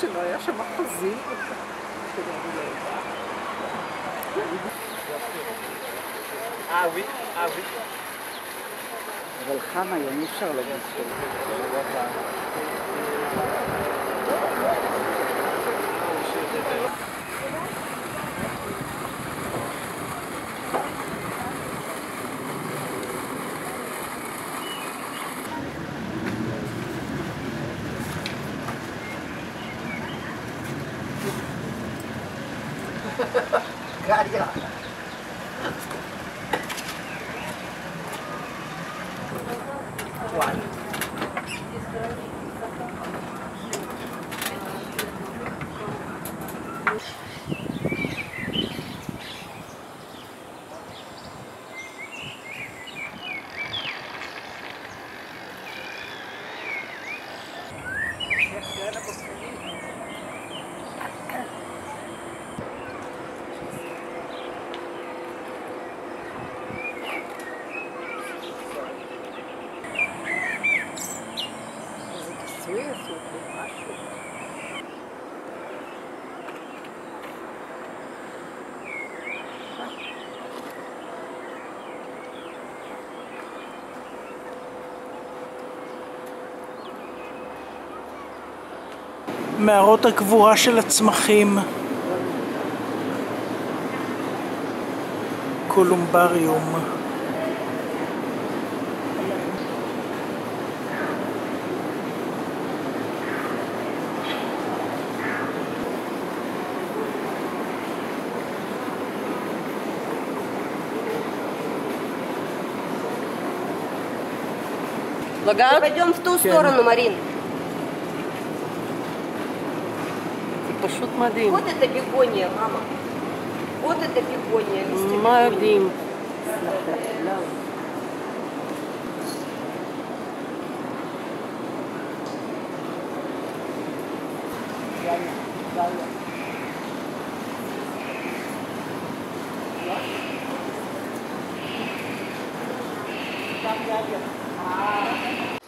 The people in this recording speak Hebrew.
שלו, היה שם oui. אבל חם היום, אי אפשר להגיד שלא. porcaria lá. Uai. מערות הקבורה של הצמחים. קולומבריום. Пойдем в ту сторону, Марин. פשוט מדהים. Вот это бегония, мама. Вот это бегония, листья מדהים. Там я